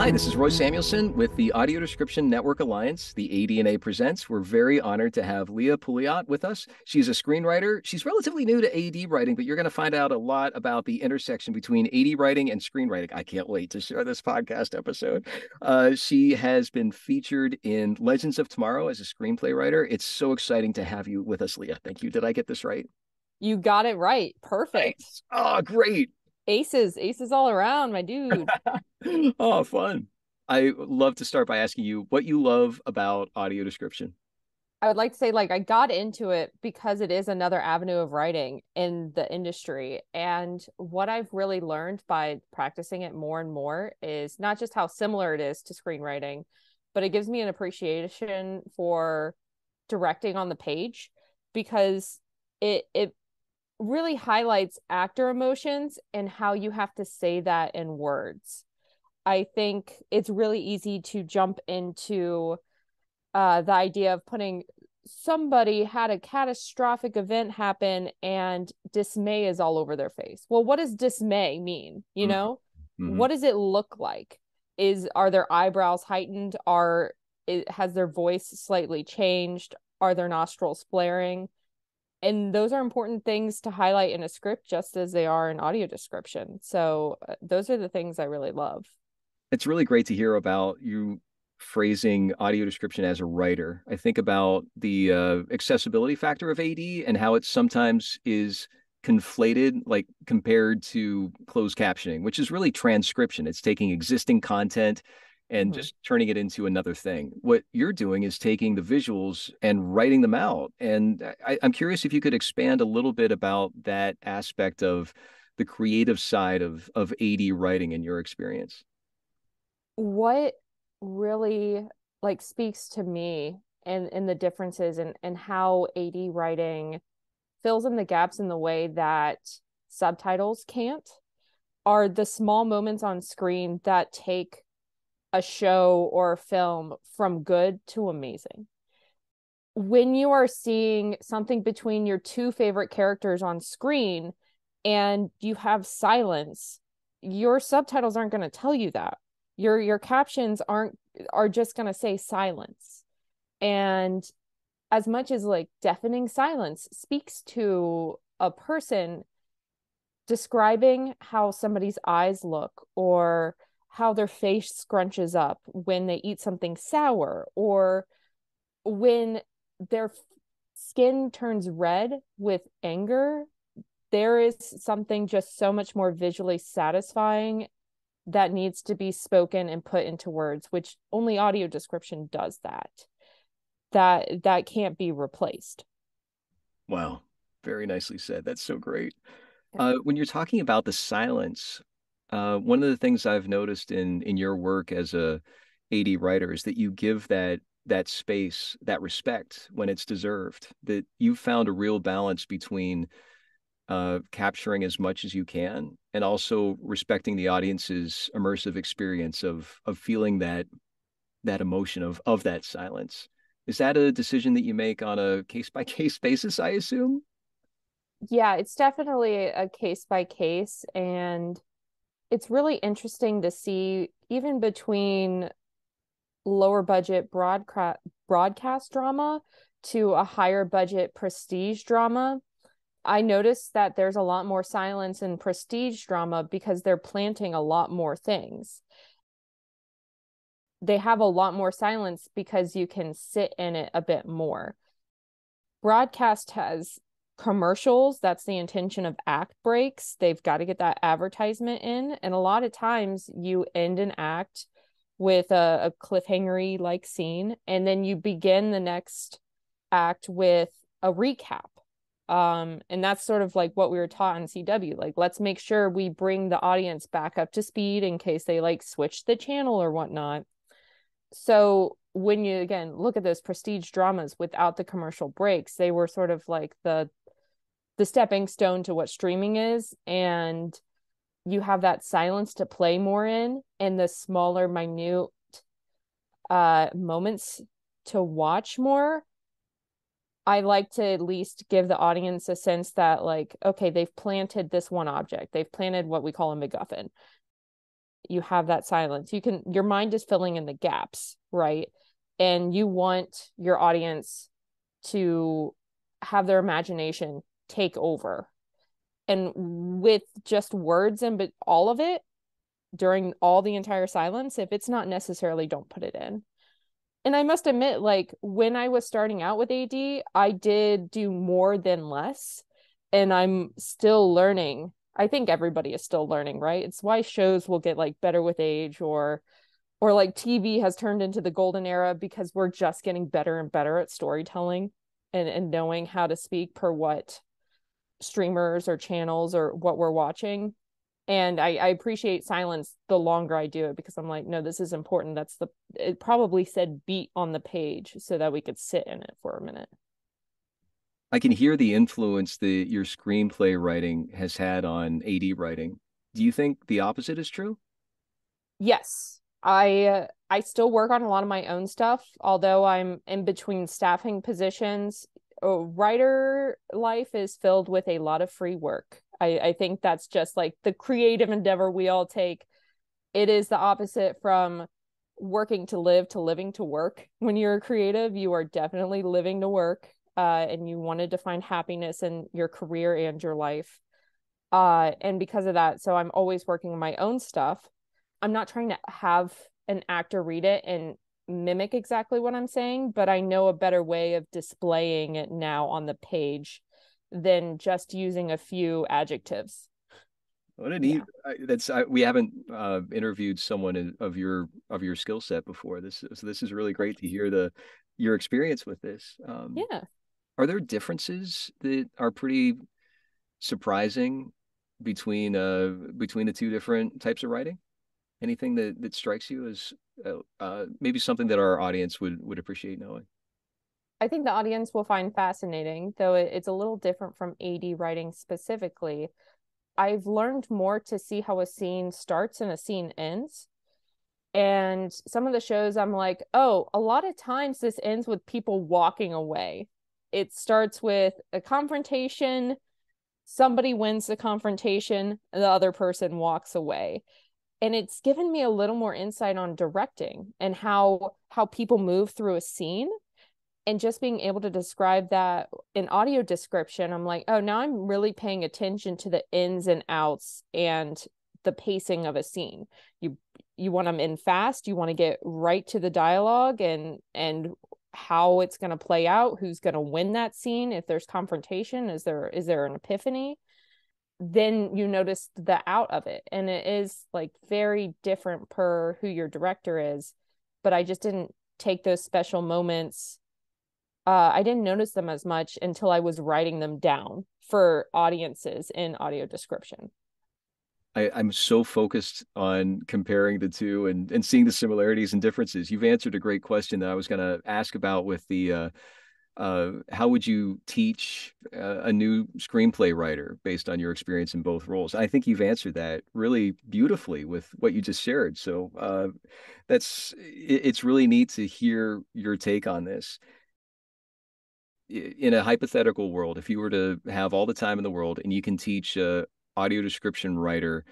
Hi, this is Roy Samuelson with the Audio Description Network Alliance, the ADNA Presents. We're very honored to have Leah Poulliot with us. She's a screenwriter. She's relatively new to AD writing, but you're going to find out a lot about the intersection between AD writing and screenwriting. I can't wait to share this podcast episode. Uh, she has been featured in Legends of Tomorrow as a screenplay writer. It's so exciting to have you with us, Leah. Thank you. Did I get this right? You got it right. Perfect. Nice. Oh, great aces aces all around my dude. Oh fun. I love to start by asking you what you love about audio description. I would like to say like i got into it because it is another avenue of writing in the industry and what i've really learned by practicing it more and more is not just how similar it is to screenwriting but it gives me an appreciation for directing on the page because it it really highlights actor emotions and how you have to say that in words. I think it's really easy to jump into uh, the idea of putting somebody had a catastrophic event happen and dismay is all over their face. Well, what does dismay mean? You mm-hmm. know, mm-hmm. what does it look like? Is are their eyebrows heightened? Are it, has their voice slightly changed? Are their nostrils flaring? And those are important things to highlight in a script just as they are in audio description. So uh, those are the things i really love. It's really great to hear about you phrasing audio description as a writer. I think about the uh, accessibility factor of ad and how it sometimes is conflated like compared to closed captioning which is really transcription. It's taking existing content and mm-hmm. just turning it into another thing. What you're doing is taking the visuals and writing them out. And I, am curious if you could expand a little bit about that aspect of the creative side of of AD writing in your experience. What really like speaks to me and and the differences and and how AD writing fills in the gaps in the way that subtitles can't are the small moments on screen that take a show or a film from good to amazing. When you are seeing something between your two favorite characters on screen and you have silence, your subtitles aren't going to tell you that. Your your captions aren't are just going to say silence. And as much as like deafening silence speaks to a person describing how somebody's eyes look or how their face scrunches up when they eat something sour or when their skin turns red with anger there is something just so much more visually satisfying that needs to be spoken and put into words which only audio description does that. That that can't be replaced. Wow. Very nicely said. That's so great. Uh, when you're talking about the silence uh, one of the things I've noticed in in your work as a AD writer is that you give that that space, that respect when it's deserved. That you've found a real balance between uh, capturing as much as you can and also respecting the audience's immersive experience of of feeling that that emotion of of that silence. Is that a decision that you make on a case by case basis? I assume. Yeah, it's definitely a case by case, and it's really interesting to see even between lower budget broadcast broadcast drama to a higher budget prestige drama i noticed that there's a lot more silence in prestige drama because they're planting a lot more things. They have a lot more silence because you can sit in it a bit more. Broadcast has commercials that's the intention of act breaks. They've got to get that advertisement in and a lot of times you end an act with a, a cliffhangery like scene and then you begin the next act with a recap. Um and that's sort of like what we were taught on cw like let's make sure we bring the audience back up to speed in case they like switch the channel or whatnot. So when you again look at those prestige dramas without the commercial breaks they were sort of like the the stepping stone to what streaming is and you have that silence to play more in and the smaller minute uh moments to watch more. I like to at least give the audience a sense that like okay they've planted this one object. They've planted what we call a macguffin. You have that silence. You can your mind is filling in the gaps right? And you want your audience to have their imagination take over. And with just words and but all of it during all the entire silence if it's not necessarily don't put it in. And i must admit like when i was starting out with ad i did do more than less. And i'm still learning. I think everybody is still learning right? It's why shows will get like better with age or or like tv has turned into the golden era because we're just getting better and better at storytelling and and knowing how to speak per what streamers or channels or what we're watching. And I, I appreciate silence the longer i do it because i'm like no this is important. That's the it probably said beat on the page so that we could sit in it for a minute. I can hear the influence that your screenplay writing has had on ad writing. Do you think the opposite is true? Yes. I i still work on a lot of my own stuff although i'm in between staffing positions writer life is filled with a lot of free work. I, I think that's just like the creative endeavor we all take. It is the opposite from working to live to living to work. When you're a creative, you are definitely living to work, uh, and you wanted to find happiness in your career and your life. Uh, and because of that, so I'm always working on my own stuff. I'm not trying to have an actor read it and mimic exactly what I'm saying, but I know a better way of displaying it now on the page than just using a few adjectives. What a neat! Yeah. That's I, we haven't uh, interviewed someone in, of your of your skill set before. This so this is really great to hear the your experience with this. Um, yeah. Are there differences that are pretty surprising between uh between the two different types of writing? Anything that that strikes you as uh, maybe something that our audience would would appreciate knowing? I think the audience will find fascinating, though it's a little different from AD writing specifically. I've learned more to see how a scene starts and a scene ends. And some of the shows, I'm like, oh, a lot of times this ends with people walking away. It starts with a confrontation, somebody wins the confrontation, the other person walks away and it's given me a little more insight on directing and how how people move through a scene. And just being able to describe that in audio description i'm like oh now i'm really paying attention to the ins and outs and the pacing of a scene. You you want them in fast you want to get right to the dialogue and and how it's going to play out who's going to win that scene if there's confrontation is there is there an epiphany then you notice the out of it and it is like very different per who your director is but i just didn't take those special moments uh, i didn't notice them as much until i was writing them down for audiences in audio description I, am so focused on comparing the two and, and seeing the similarities and differences. You've answered a great question that I was going to ask about with the uh, uh, how would you teach uh, a new screenplay writer based on your experience in both roles? I think you've answered that really beautifully with what you just shared. So uh, that's it, it's really neat to hear your take on this. In a hypothetical world, if you were to have all the time in the world and you can teach a audio description writer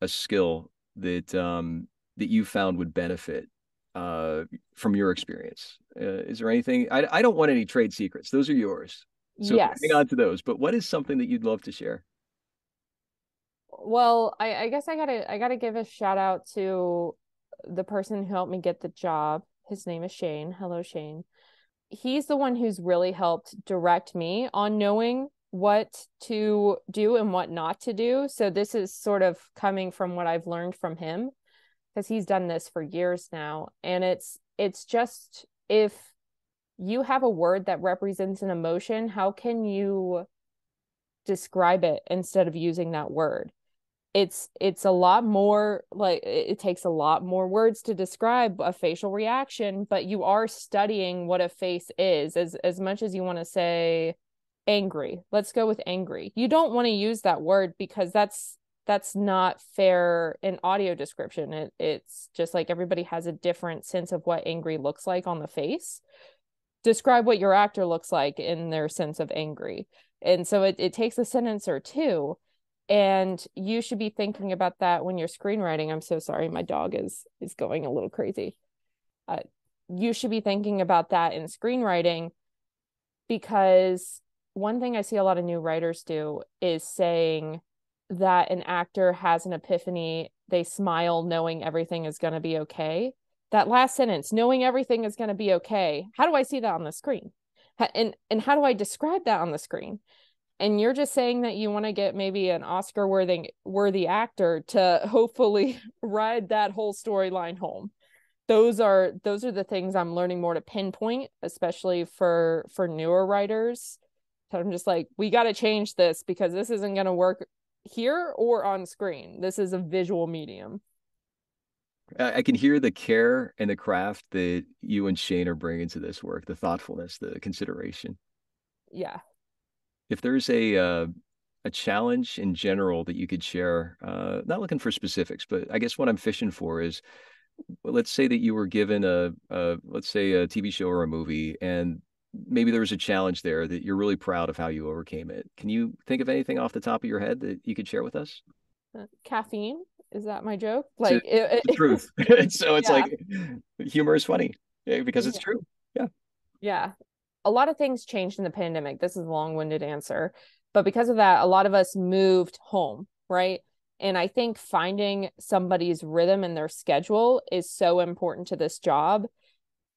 a skill that um, that you found would benefit uh, from your experience? Uh, is there anything? I, I don't want any trade secrets. Those are yours. So yes. hang on to those. But what is something that you'd love to share? Well, I, I guess I gotta I gotta give a shout out to the person who helped me get the job. His name is Shane. Hello, Shane. He's the one who's really helped direct me on knowing what to do and what not to do. So this is sort of coming from what I've learned from him because he's done this for years now and it's it's just if you have a word that represents an emotion how can you describe it instead of using that word? It's it's a lot more like it takes a lot more words to describe a facial reaction but you are studying what a face is as as much as you want to say angry. Let's go with angry. You don't want to use that word because that's that's not fair in audio description. It, it's just like everybody has a different sense of what angry looks like on the face. Describe what your actor looks like in their sense of angry. And so it, it takes a sentence or two. and you should be thinking about that when you're screenwriting i'm so sorry my dog is is going a little crazy uh, you should be thinking about that in screenwriting because one thing i see a lot of new writers do is saying that an actor has an epiphany they smile knowing everything is going to be okay. That last sentence knowing everything is going to be okay how do i see that on the screen? And and how do i describe that on the screen? And you're just saying that you want to get maybe an oscar worthy worthy actor to hopefully ride that whole storyline home. Those are those are the things i'm learning more to pinpoint especially for for newer writers. So i'm just like we got to change this because this isn't going to work here or on screen this is a visual medium I can hear the care and the craft that you and Shane are bringing to this work, the thoughtfulness, the consideration. Yeah. If there's a uh, a challenge in general that you could share, uh, not looking for specifics, but I guess what I'm fishing for is, let's say that you were given a, a let's say a TV show or a movie, and maybe there was a challenge there that you're really proud of how you overcame it. Can you think of anything off the top of your head that you could share with us? Uh, caffeine is that my joke? Like it's it, the truth. so it's yeah. like humor is funny eh, because it's yeah. true. Yeah. Yeah. A lot of things changed in the pandemic. This is a long-winded answer, but because of that, a lot of us moved home, right? And I think finding somebody's rhythm and their schedule is so important to this job.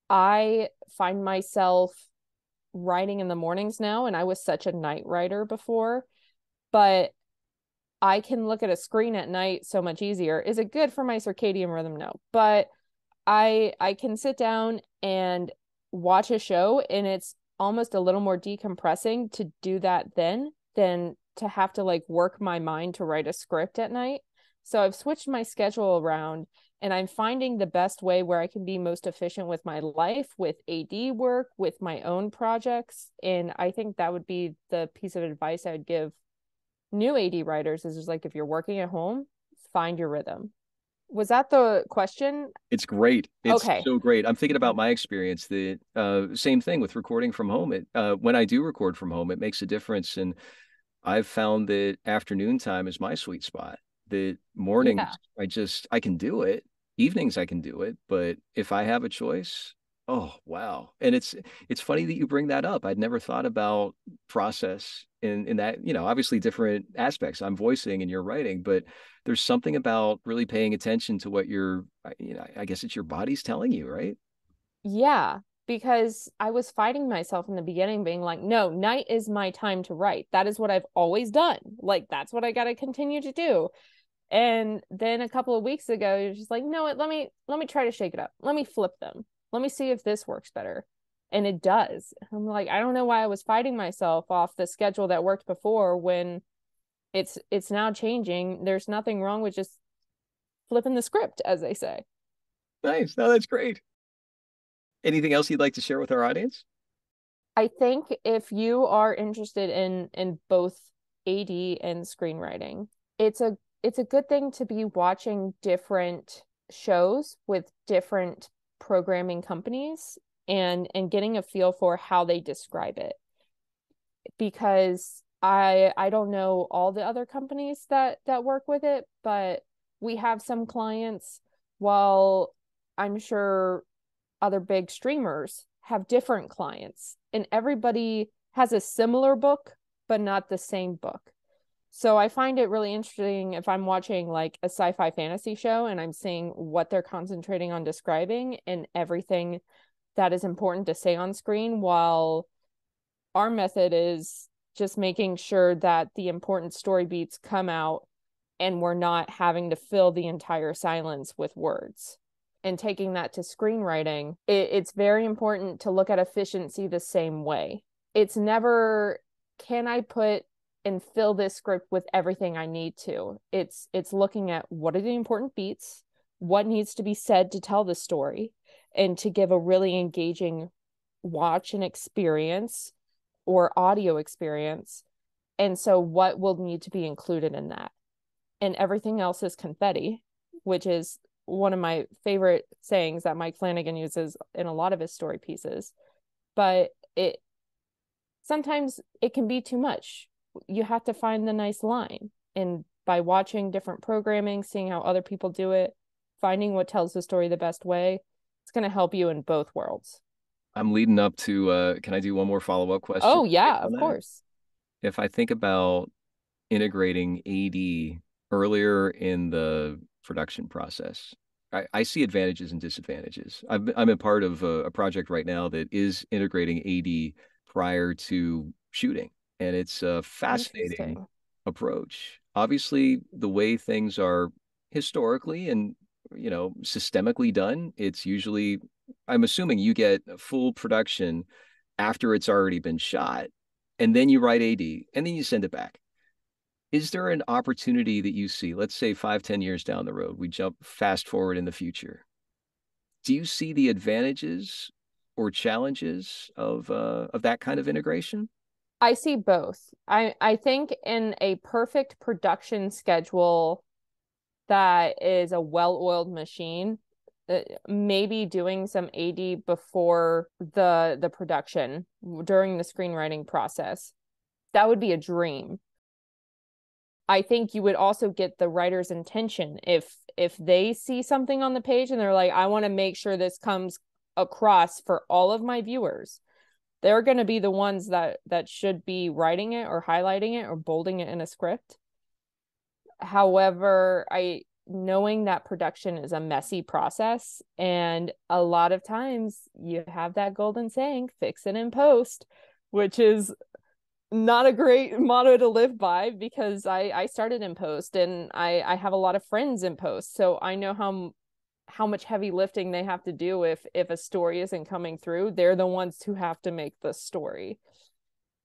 I find myself writing in the mornings now, and I was such a night writer before, but I can look at a screen at night so much easier. Is it good for my circadian rhythm? No. But I I can sit down and watch a show and it's almost a little more decompressing to do that then than to have to like work my mind to write a script at night. So I've switched my schedule around and I'm finding the best way where I can be most efficient with my life, with AD work, with my own projects. And I think that would be the piece of advice I would give new AD writers is just like if you're working at home, find your rhythm. Was that the question? It's great. It's okay. so great. I'm thinking about my experience. The uh, same thing with recording from home. It uh, when I do record from home, it makes a difference. And I've found that afternoon time is my sweet spot. The mornings, yeah. I just I can do it. Evenings, I can do it. But if I have a choice, Oh, wow. And it's it's funny that you bring that up. I'd never thought about process in in that, you know, obviously different aspects I'm voicing and you're writing, but there's something about really paying attention to what your you know, I guess it's your body's telling you, right? Yeah, because I was fighting myself in the beginning being like, "No, night is my time to write. That is what I've always done. Like that's what I got to continue to do." And then a couple of weeks ago, you're just like, "No, let me let me try to shake it up. Let me flip them." let me see if this works better. And it does. I'm like i don't know why i was fighting myself off the schedule that worked before when it's it's now changing. There's nothing wrong with just flipping the script as they say. Nice. No that's great. Anything else you'd like to share with our audience? I think if you are interested in in both ad and screenwriting it's a it's a good thing to be watching different shows with different programming companies and and getting a feel for how they describe it. Because i i don't know all the other companies that that work with it but we have some clients while i'm sure other big streamers have different clients and everybody has a similar book but not the same book so I find it really interesting if I'm watching like a sci-fi fantasy show and I'm seeing what they're concentrating on describing and everything that is important to say on screen while our method is just making sure that the important story beats come out and we're not having to fill the entire silence with words. And taking that to screenwriting it, it's very important to look at efficiency the same way. It's never can i put and fill this script with everything I need to. It's it's looking at what are the important beats, what needs to be said to tell the story, and to give a really engaging watch and experience or audio experience. And so what will need to be included in that? And everything else is confetti, which is one of my favorite sayings that Mike Flanagan uses in a lot of his story pieces. But it sometimes it can be too much you have to find the nice line and by watching different programming, seeing how other people do it, finding what tells the story the best way, it's going to help you in both worlds. I'm leading up to uh can I do one more follow-up question? Oh yeah, of that? course. If I think about integrating AD earlier in the production process, I, I see advantages and disadvantages. I've, I'm a part of a, a project right now that is integrating AD prior to shooting, and it's a fascinating approach. Obviously, the way things are historically and you know systemically done, it's usually I'm assuming you get full production after it's already been shot, and then you write AD, and then you send it back. Is there an opportunity that you see, let's say five, ten years down the road, we jump fast forward in the future? Do you see the advantages or challenges of uh, of that kind of integration? I see both. I I think in a perfect production schedule that is a well-oiled machine, uh, maybe doing some AD before the the production during the screenwriting process. That would be a dream. I think you would also get the writer's intention if if they see something on the page and they're like I want to make sure this comes across for all of my viewers. They're going to be the ones that that should be writing it or highlighting it or bolding it in a script. However, I knowing that production is a messy process and a lot of times you have that golden saying fix it in post which is not a great motto to live by because I I started in post and I I have a lot of friends in post so I know how how much heavy lifting they have to do if if a story isn't coming through they're the ones who have to make the story.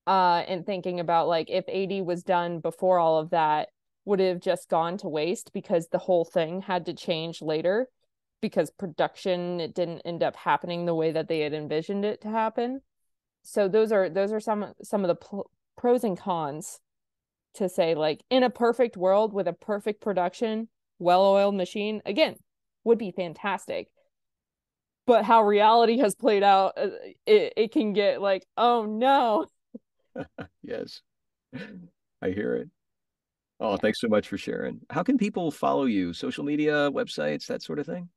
Uh and thinking about like if AD was done before all of that would have just gone to waste because the whole thing had to change later? Because production it didn't end up happening the way that they had envisioned it to happen. So those are those are some some of the pl- pros and cons to say like in a perfect world with a perfect production well-oiled machine again would be fantastic but how reality has played out uh, it, it can get like oh no yes i hear it Oh, thanks so much for sharing. How can people follow you? Social media, websites, that sort of thing?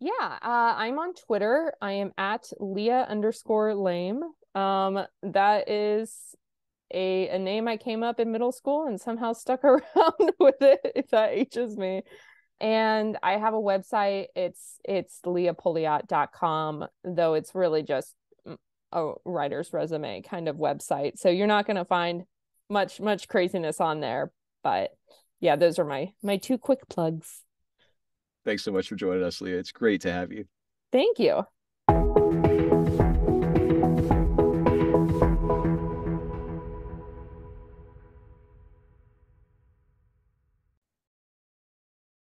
Yeah, uh, I'm on Twitter. I am at Leah underscore lame. Um, that is a a name I came up in middle school and somehow stuck around with it. If that ages me. And I have a website. It's it's leahpoulliot.com, though it's really just mm, a writer's resume kind of website. So you're not gonna find much much craziness on there but yeah, those are my my two quick plugs. Thanks so much for joining us, Leah. It's great to have you. Thank you.